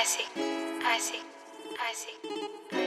I see, I see, I see.